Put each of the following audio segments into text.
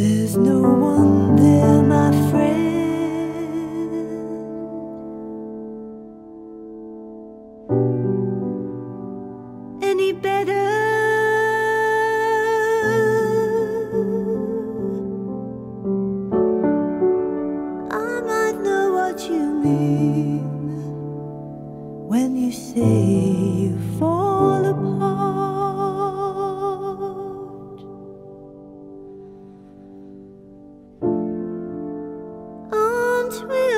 There's no one there, my friend. Any better? I might know what you mean. between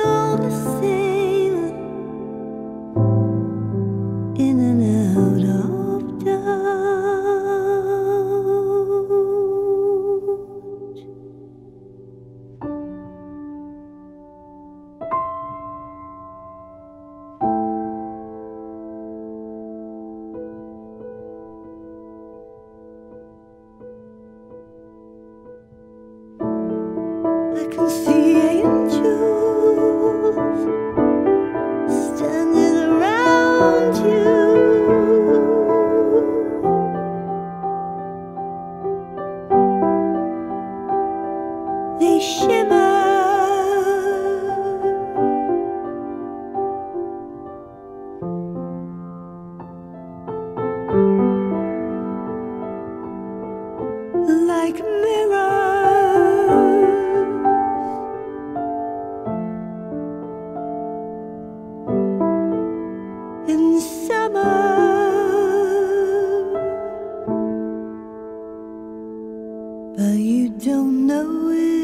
You don't know it.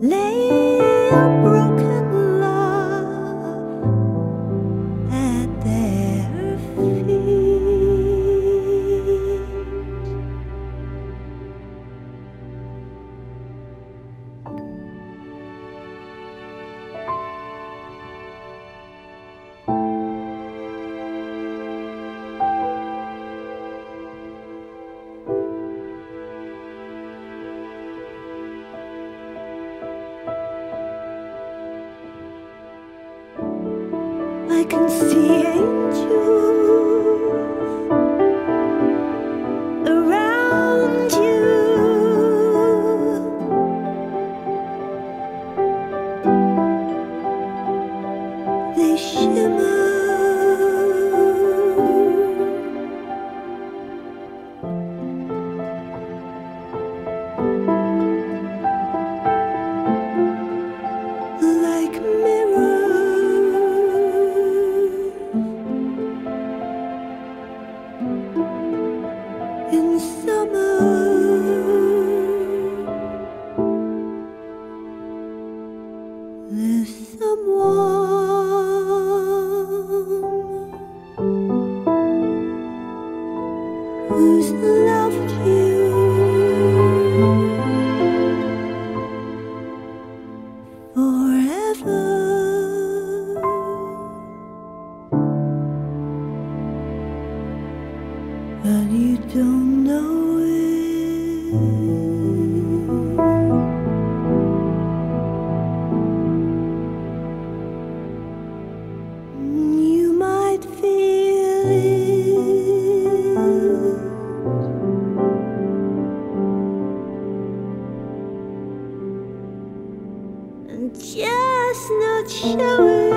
泪 can see it. with someone who's loved you forever. Shower